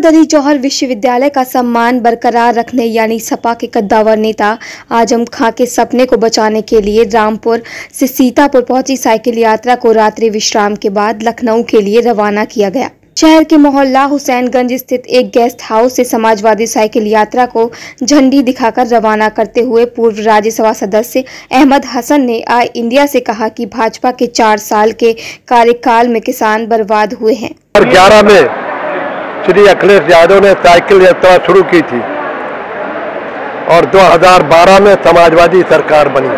मोहम्मद अली जौहर विश्वविद्यालय का सम्मान बरकरार रखने यानी सपा के कद्दावर नेता आज़म खां के सपने को बचाने के लिए रामपुर से सीतापुर पहुँची साइकिल यात्रा को रात्रि विश्राम के बाद लखनऊ के लिए रवाना किया गया। शहर के मोहल्ला हुसैनगंज स्थित एक गेस्ट हाउस से समाजवादी साइकिल यात्रा को झंडी दिखाकर रवाना करते हुए पूर्व राज्यसभा सदस्य अहमद हसन ने आई इंडिया से कहा कि भाजपा के चार साल के कार्यकाल में किसान बर्बाद हुए हैं। ग्यारह में श्री अखिलेश यादव ने साइकिल यात्रा शुरू की थी और 2012 में समाजवादी सरकार बनी।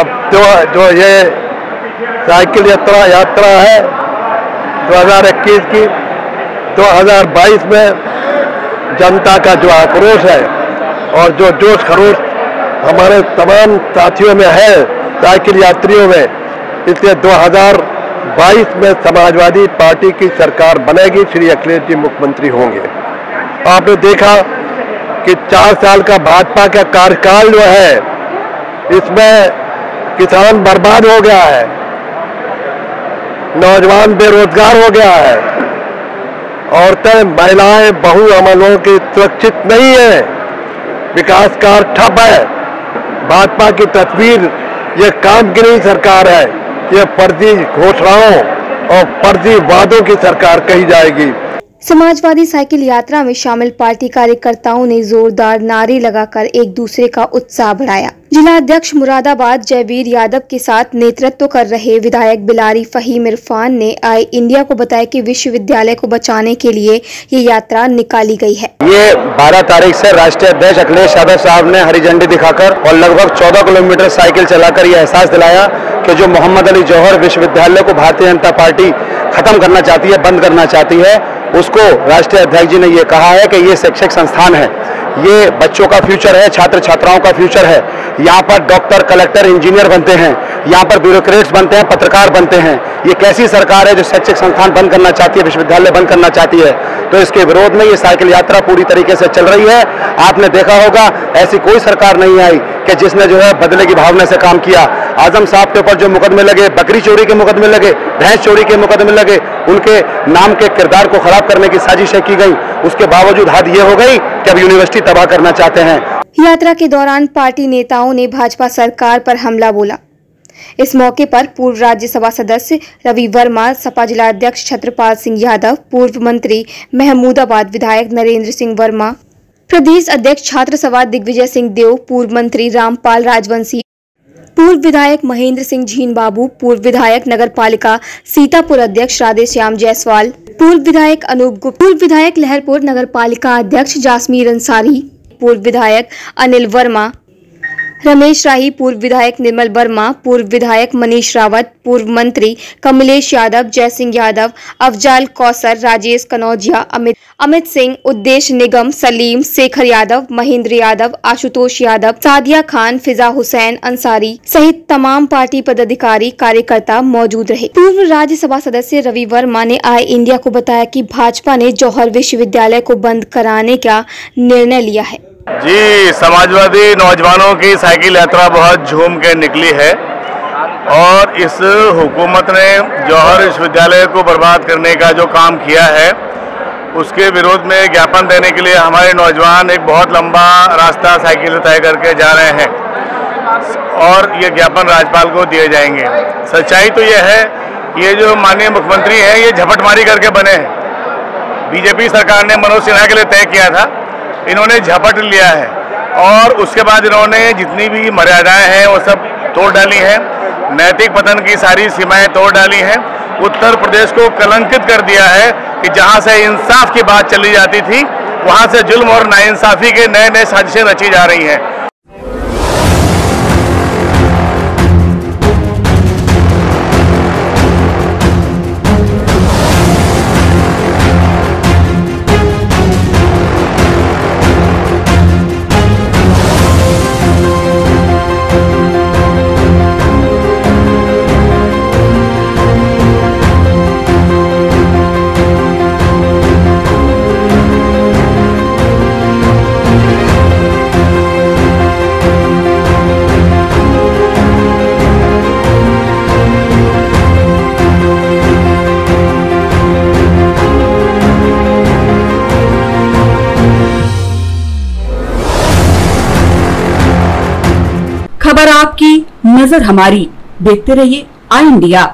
अब जो जो ये साइकिल यात्रा यात्रा है 2021 की 2022 में जनता का जो आक्रोश है और जो जोश खरोश हमारे तमाम साथियों में है, साइकिल यात्रियों में, इसलिए 2022 में समाजवादी पार्टी की सरकार बनेगी, श्री अखिलेश जी मुख्यमंत्री होंगे। आपने देखा कि चार साल का भाजपा का कार्यकाल जो है, इसमें किसान बर्बाद हो गया है, नौजवान बेरोजगार हो गया है, औरतें, महिलाएँ, बहु अमलों की सुरक्षित नहीं है, विकास कार्य ठप है। भाजपा की तस्वीर, ये काम की नहीं सरकार है। ये फर्जी घोषणाओं और फर्जी वादों की सरकार कही जाएगी। समाजवादी साइकिल यात्रा में शामिल पार्टी कार्यकर्ताओं ने जोरदार नारे लगाकर एक दूसरे का उत्साह बढ़ाया। जिला अध्यक्ष मुरादाबाद जयवीर यादव के साथ नेतृत्व कर रहे विधायक बिलारी फहीम इरफान ने आई इंडिया को बताया कि विश्वविद्यालय को बचाने के लिए ये यात्रा निकाली गई है। ये 12 तारीख से राष्ट्रीय अध्यक्ष अखिलेश यादव साहब ने हरी झंडी दिखाकर और लगभग 14 किलोमीटर साइकिल चलाकर ये एहसास दिलाया कि जो मोहम्मद अली जौहर विश्वविद्यालय को भारतीय जनता पार्टी खत्म करना चाहती है, बंद करना चाहती है, उसको राष्ट्रीय अध्यक्ष जी ने ये कहा है कि ये शैक्षिक संस्थान है। ये बच्चों का फ्यूचर है छात्र छात्राओं का फ्यूचर है। यहाँ पर डॉक्टर, कलेक्टर, इंजीनियर बनते हैं। यहाँ पर ब्यूरोक्रेट्स बनते हैं, पत्रकार बनते हैं। ये कैसी सरकार है जो शैक्षिक संस्थान बंद करना चाहती है, विश्वविद्यालय बंद करना चाहती है? तो इसके विरोध में ये साइकिल यात्रा पूरी तरीके से चल रही है। आपने देखा होगा, ऐसी कोई सरकार नहीं आई कि जिसने जो है बदले की भावना से काम किया। आज़म साहब के ऊपर जो मुकदमे लगे, बकरी चोरी के मुकदमे लगे, भैंस चोरी के मुकदमे लगे, उनके नाम के किरदार को खराब करने की साजिशें की गई। उसके बावजूद हद ये हो गई अब यूनिवर्सिटी तबाह करना चाहते हैं। यात्रा के दौरान पार्टी नेताओं ने भाजपा सरकार पर हमला बोला। इस मौके पर पूर्व राज्यसभा सदस्य रवि वर्मा, सपा जिला अध्यक्ष छत्रपाल सिंह यादव, पूर्व मंत्री महमूदाबाद विधायक नरेंद्र सिंह वर्मा, प्रदेश अध्यक्ष छात्र सभा दिग्विजय सिंह देव पूर्व मंत्री रामपाल राजवंशी, पूर्व विधायक महेंद्र सिंह झीन बाबू, पूर्व विधायक नगर पालिका सीतापुर अध्यक्ष राधेश्याम जायसवाल पूर्व विधायक अनूप गुप्ता, पूर्व विधायक लहरपुर नगर पालिका अध्यक्ष जासमीर अंसारी, पूर्व विधायक अनिल वर्मा रमेश राही, पूर्व विधायक निर्मल वर्मा, पूर्व विधायक मनीष रावत, पूर्व मंत्री कमलेश यादव जयसिंह यादव, अफजाल कौसर, राजेश कनौजिया, अमित अमित सिंह उद्देश्य निगम, सलीम, शेखर यादव, महेंद्र यादव, आशुतोष यादव, सादिया खान, फिजा हुसैन, अंसारी सहित तमाम पार्टी पदाधिकारी, कार्यकर्ता मौजूद रहे। पूर्व राज्यसभा सदस्य रवि वर्मा ने आई इंडिया को बताया कि भाजपा ने जौहर विश्वविद्यालय को बंद कराने का निर्णय लिया है। जी, समाजवादी नौजवानों की साइकिल यात्रा बहुत झूम के निकली है और इस हुकूमत ने जौहर विश्वविद्यालय को बर्बाद करने का जो काम किया है, उसके विरोध में ज्ञापन देने के लिए हमारे नौजवान एक बहुत लंबा रास्ता साइकिल तय करके जा रहे हैं और ये ज्ञापन राज्यपाल को दिए जाएँगे। सच्चाई तो ये है, ये जो माननीय मुख्यमंत्री हैं, ये झपटमारी करके बने हैं। बीजेपी सरकार ने मनोज सिन्हा के लिए तय किया था इन्होंने झपट लिया है। और उसके बाद इन्होंने जितनी भी मर्यादाएँ हैं, वो सब तोड़ डाली हैं। नैतिक पतन की सारी सीमाएँ तोड़ डाली हैं। उत्तर प्रदेश को कलंकित कर दिया है कि जहाँ से इंसाफ की बात चली जाती थी, वहाँ से जुल्म और नाइंसाफी के नए नए साजिशें रची जा रही हैं। खबर आपकी नज़र हमारी। देखते रहिए आई इंडिया।